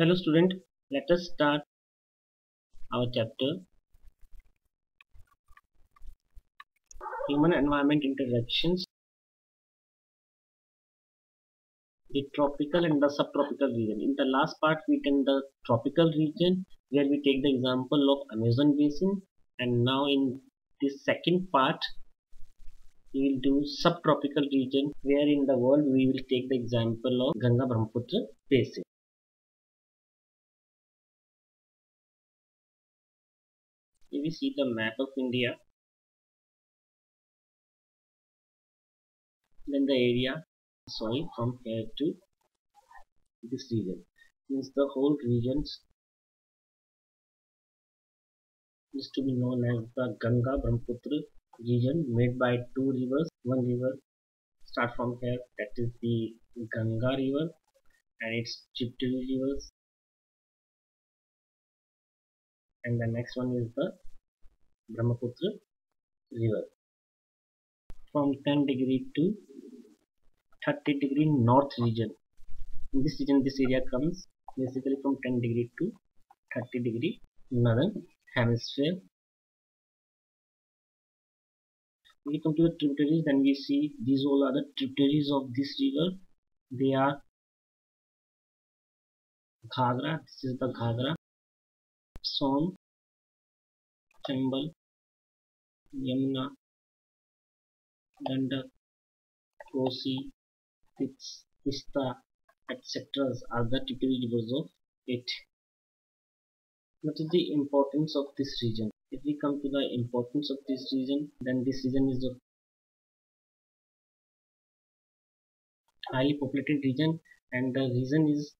Hello student, let us start our chapter Human Environment Interactions the tropical and the subtropical region. In the last part we done the tropical region where we take the example of Amazon basin and now in this second part we will do subtropical region where in the world we will take the example of Ganga Brahmaputra basin. If we see the map of India then the area soil from here to this region. Means the whole regions is to be known as the Ganga Brahmaputra region made by two rivers. One river start from here that is the Ganga river and its tributary rivers and the next one is the Brahmaputra river from 10 degree to 30 degree north region in this region this area comes basically from 10 degree to 30 degree northern hemisphere when we come to the tributaries then we see these all are the tributaries of this river they are Ghagra this is the Ghagra Son Chambal Yamuna Gandak Kosi Tista, etc. are the tributary rivers of it. What is the importance of this region? If we come to the importance of this region, then this region is a highly populated region and the reason is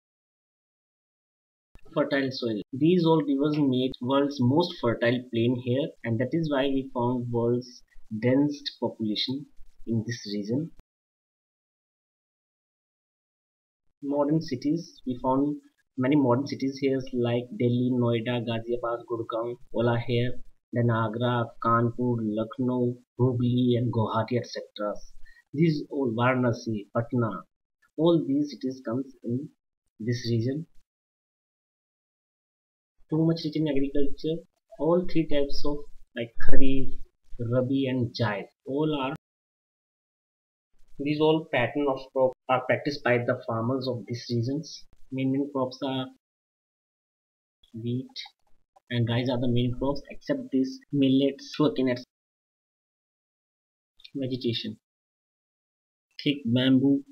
fertile soil. These all rivers made world's most fertile plain here and that is why we found world's densest population in this region modern cities we found many modern cities here like Delhi, Noida, Ghaziabad, Gurgaon, Ola here, then Agra, Kanpur, Lucknow, Hooghly and Guwahati etc. These all Varanasi, Patna, all these cities comes in this region. Too much rich in agriculture, all three types of like Kharif, Rabi and Jaid, all are these all pattern of crop are practiced by the farmers of these regions. Main main crops are wheat and rice are the main crops except this millets, sugarcane, vegetation. Thick bamboo,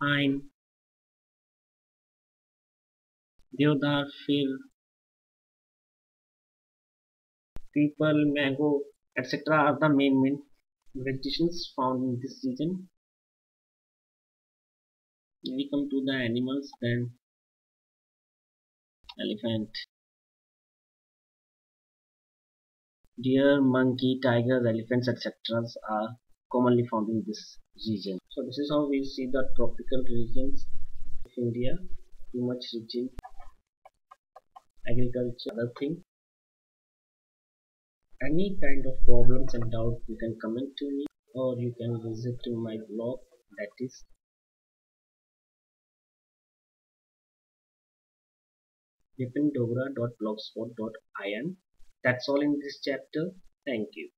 pine, deodar, fir, peepal, mango, etc. are the main main vegetations found in this region. We come to the animals then elephant. Deer monkey tigers elephants etc are commonly found in this region. So this is how we see the tropical regions of india. Too much in agriculture other thing any kind of problems and doubt you can comment to me or you can visit to my blog that is vipindogra.blogspot.in that's all in this chapter. Thank you